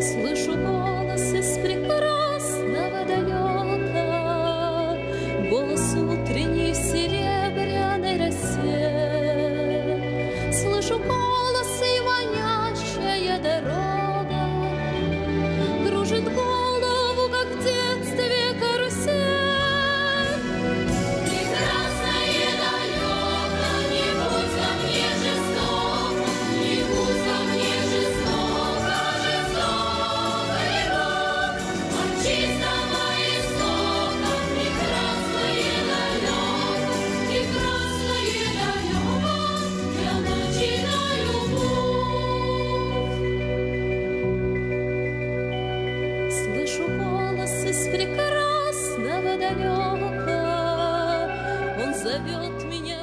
Слышу голос из прекрасного далека, голос утра. зовет меня.